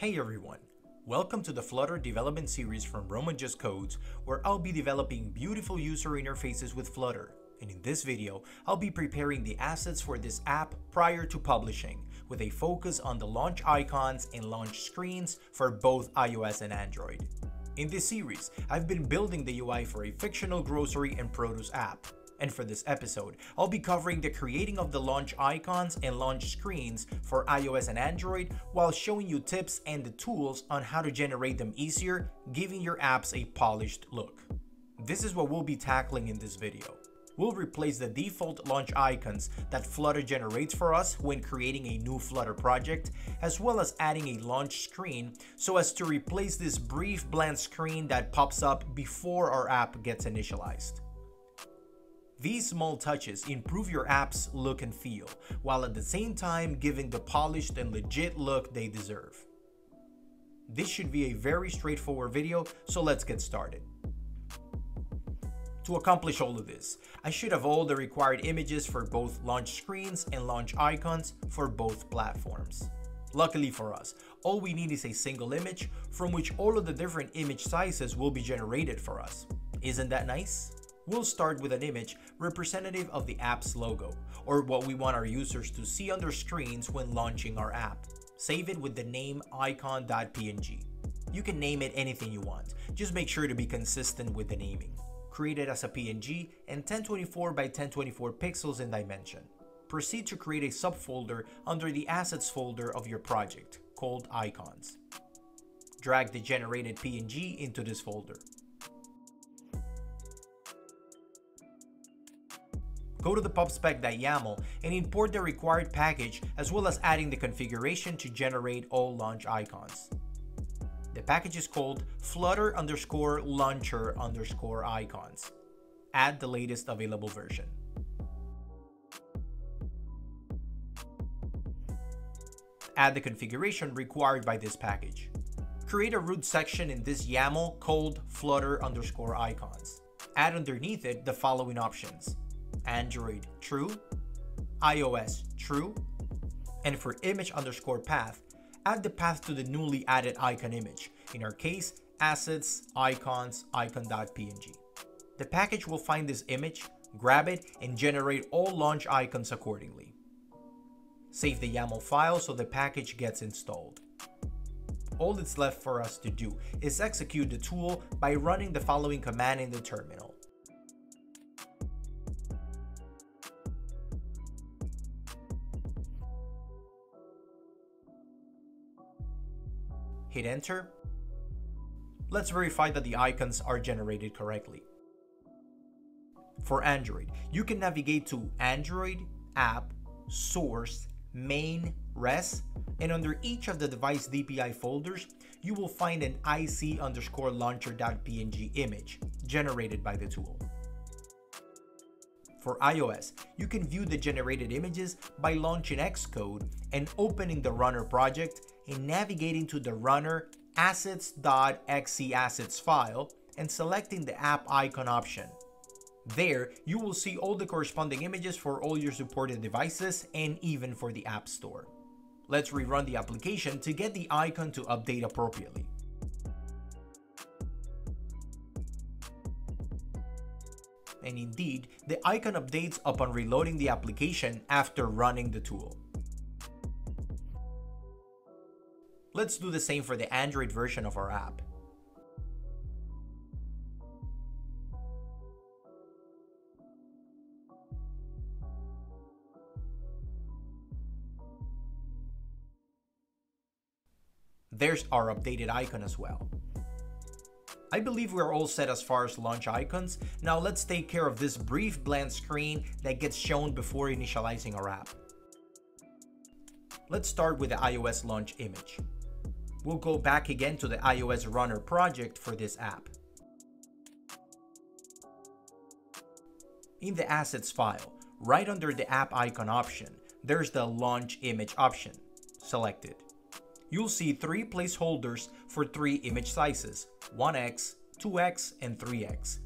Hey everyone, welcome to the Flutter development series from Roman Just Codes where I'll be developing beautiful user interfaces with Flutter. And in this video, I'll be preparing the assets for this app prior to publishing with a focus on the launch icons and launch screens for both iOS and Android. In this series, I've been building the UI for a fictional grocery and produce app. And for this episode, I'll be covering the creating of the launch icons and launch screens for iOS and Android while showing you tips and the tools on how to generate them easier, giving your apps a polished look. This is what we'll be tackling in this video. We'll replace the default launch icons that Flutter generates for us when creating a new Flutter project, as well as adding a launch screen so as to replace this brief blank screen that pops up before our app gets initialized. These small touches improve your app's look and feel, while at the same time giving the polished and legit look they deserve. This should be a very straightforward video, so let's get started. To accomplish all of this, I should have all the required images for both launch screens and launch icons for both platforms. Luckily for us, all we need is a single image from which all of the different image sizes will be generated for us. Isn't that nice? We'll start with an image representative of the app's logo, or what we want our users to see on their screens when launching our app. Save it with the name icon.png. You can name it anything you want, just make sure to be consistent with the naming. Create it as a PNG and 1024 by 1024 pixels in dimension. Proceed to create a subfolder under the Assets folder of your project, called Icons. Drag the generated PNG into this folder. Go to the pubspec.yaml and import the required package as well as adding the configuration to generate all launch icons. The package is called flutter underscore launcher underscore icons. Add the latest available version. Add the configuration required by this package. Create a root section in this YAML called flutter underscore icons. Add underneath it the following options Android true, iOS true, and for image underscore path, add the path to the newly added icon image, in our case, assets, icons, icon.png. The package will find this image, grab it, and generate all launch icons accordingly. Save the YAML file so the package gets installed. All that's left for us to do is execute the tool by running the following command in the terminal. Hit enter. Let's verify that the icons are generated correctly. For Android, you can navigate to Android, App, Source, Main, Res, and under each of the device DPI folders, you will find an IC underscore launcher.png image generated by the tool. For iOS, you can view the generated images by launching Xcode and opening the Runner project and navigating to the runner assets.xc assets file and selecting the app icon option. There, you will see all the corresponding images for all your supported devices and even for the App Store. Let's rerun the application to get the icon to update appropriately. And indeed, the icon updates upon reloading the application after running the tool. Let's do the same for the Android version of our app. There's our updated icon as well. I believe we're all set as far as launch icons. Now let's take care of this brief blank screen that gets shown before initializing our app. Let's start with the iOS launch image we'll go back again to the iOS Runner project for this app. In the Assets file, right under the app icon option, there's the Launch Image option. Selected. You'll see three placeholders for three image sizes, 1x, 2x, and 3x.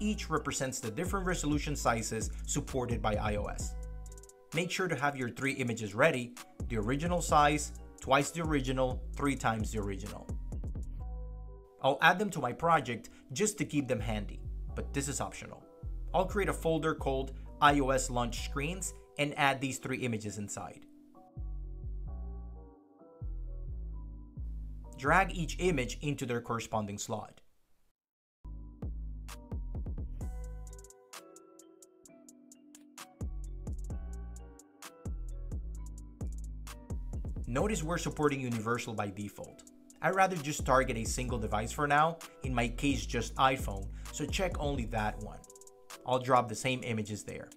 Each represents the different resolution sizes supported by iOS. Make sure to have your three images ready, the original size, twice the original, three times the original. I'll add them to my project just to keep them handy, but this is optional. I'll create a folder called iOS launch screens and add these three images inside. Drag each image into their corresponding slot. Notice we're supporting Universal by default. I'd rather just target a single device for now, in my case just iPhone, so check only that one. I'll drop the same images there.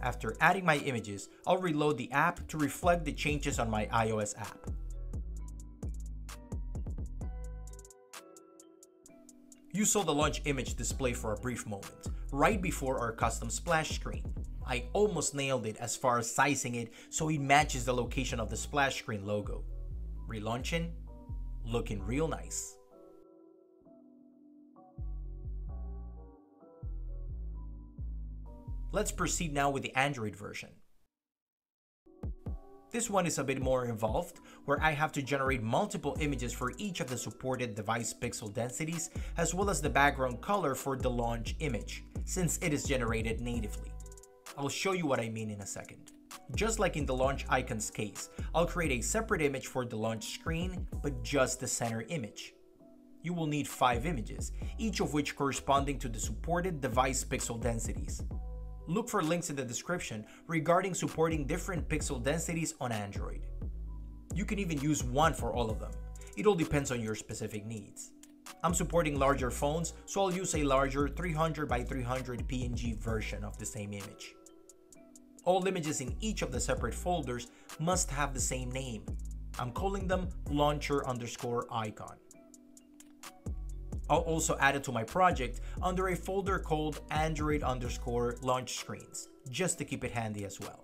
After adding my images, I'll reload the app to reflect the changes on my iOS app. You saw the launch image display for a brief moment, right before our custom splash screen. I almost nailed it as far as sizing it so it matches the location of the splash screen logo. Relaunching, looking real nice. Let's proceed now with the Android version. This one is a bit more involved, where I have to generate multiple images for each of the supported device pixel densities, as well as the background color for the launch image, since it is generated natively. I'll show you what I mean in a second. Just like in the launch icons case, I'll create a separate image for the launch screen, but just the center image. You will need 5 images, each of which corresponding to the supported device pixel densities. Look for links in the description regarding supporting different pixel densities on Android. You can even use one for all of them. It all depends on your specific needs. I'm supporting larger phones, so I'll use a larger 300 by 300 PNG version of the same image. All images in each of the separate folders must have the same name. I'm calling them launcher underscore icon. I'll also add it to my project under a folder called Android underscore launch screens, just to keep it handy as well.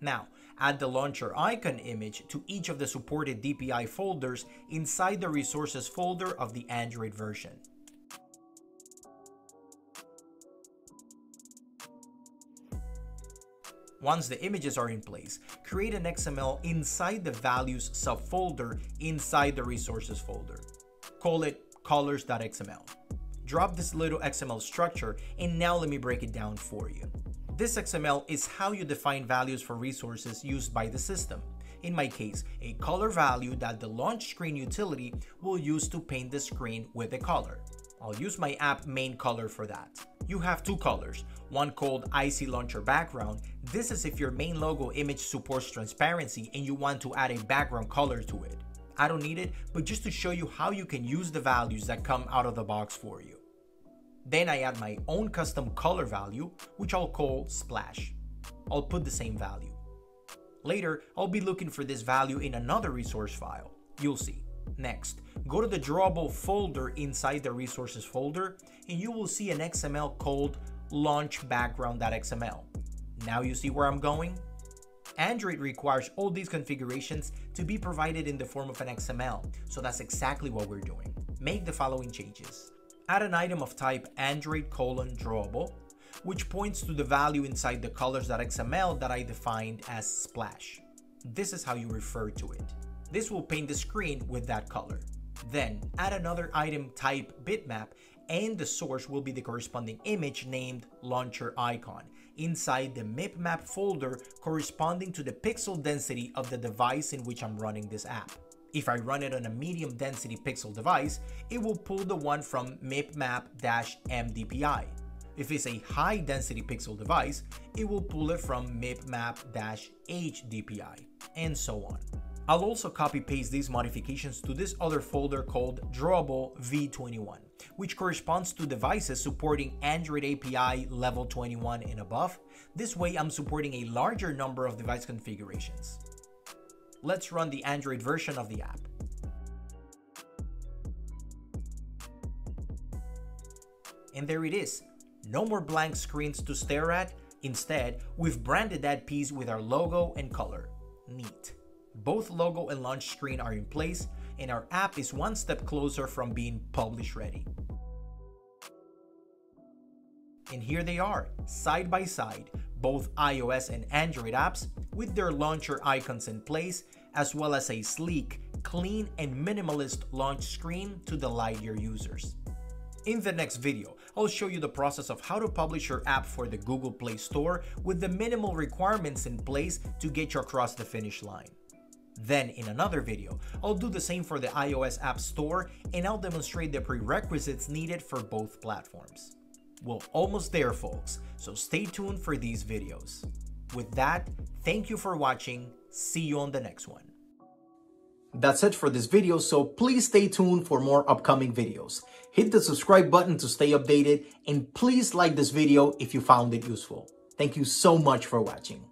Now, add the launcher icon image to each of the supported DPI folders inside the resources folder of the Android version. Once the images are in place, create an XML inside the values subfolder inside the resources folder. Call it colors.xml. Drop this little XML structure and now let me break it down for you. This XML is how you define values for resources used by the system. In my case, a color value that the launch screen utility will use to paint the screen with a color. I'll use my app main color for that. You have two colors, one called IC Launcher Background. This is if your main logo image supports transparency and you want to add a background color to it. I don't need it, but just to show you how you can use the values that come out of the box for you. Then I add my own custom color value, which I'll call Splash. I'll put the same value. Later, I'll be looking for this value in another resource file. You'll see. Next, go to the drawable folder inside the resources folder and you will see an XML called launchbackground.xml. Now you see where I'm going? Android requires all these configurations to be provided in the form of an XML, so that's exactly what we're doing. Make the following changes. Add an item of type Android colon drawable, which points to the value inside the colors.xml that I defined as splash. This is how you refer to it. This will paint the screen with that color. Then add another item type bitmap and the source will be the corresponding image named launcher icon inside the MIPMAP folder corresponding to the pixel density of the device in which I'm running this app. If I run it on a medium density pixel device, it will pull the one from MIPMAP-MDPI. If it's a high density pixel device, it will pull it from MIPMAP-HDPI, and so on. I'll also copy paste these modifications to this other folder called drawable v21, which corresponds to devices supporting Android API level 21 and above. This way I'm supporting a larger number of device configurations. Let's run the Android version of the app. And there it is. No more blank screens to stare at, Instead, we've branded that piece with our logo and color. Neat. Both logo and launch screen are in place, and our app is one step closer from being publish ready. And here they are, side by side, both iOS and Android apps with their launcher icons in place, as well as a sleek, clean, and minimalist launch screen to delight your users. In the next video, I'll show you the process of how to publish your app for the Google Play Store with the minimal requirements in place to get you across the finish line. Then in another video, I'll do the same for the iOS App Store and I'll demonstrate the prerequisites needed for both platforms. We're almost there folks, so stay tuned for these videos. With that, thank you for watching, see you on the next one. That's it for this video, so please stay tuned for more upcoming videos. Hit the subscribe button to stay updated, and please like this video if you found it useful. Thank you so much for watching.